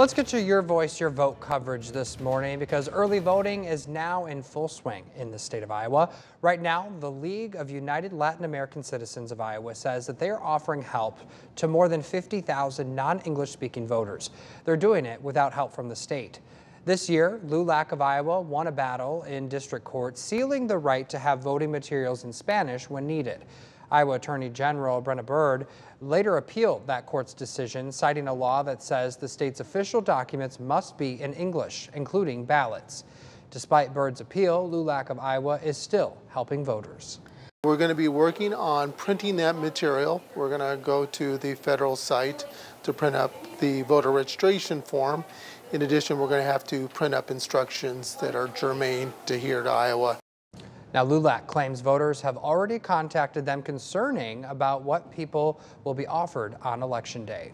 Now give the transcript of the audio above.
Let's get to your voice, your vote coverage this morning because early voting is now in full swing in the state of Iowa. Right now, the League of United Latin American Citizens of Iowa says that they are offering help to more than 50,000 non-English speaking voters. They're doing it without help from the state. This year, LULAC of Iowa won a battle in district court, sealing the right to have voting materials in Spanish when needed. Iowa Attorney General Brenna Bird later appealed that court's decision, citing a law that says the state's official documents must be in English, including ballots. Despite Bird's appeal, LULAC of Iowa is still helping voters. We're going to be working on printing that material. We're going to go to the federal site to print up the voter registration form. In addition, we're going to have to print up instructions that are germane to here to Iowa. Now, LULAC claims voters have already contacted them concerning about what people will be offered on Election Day.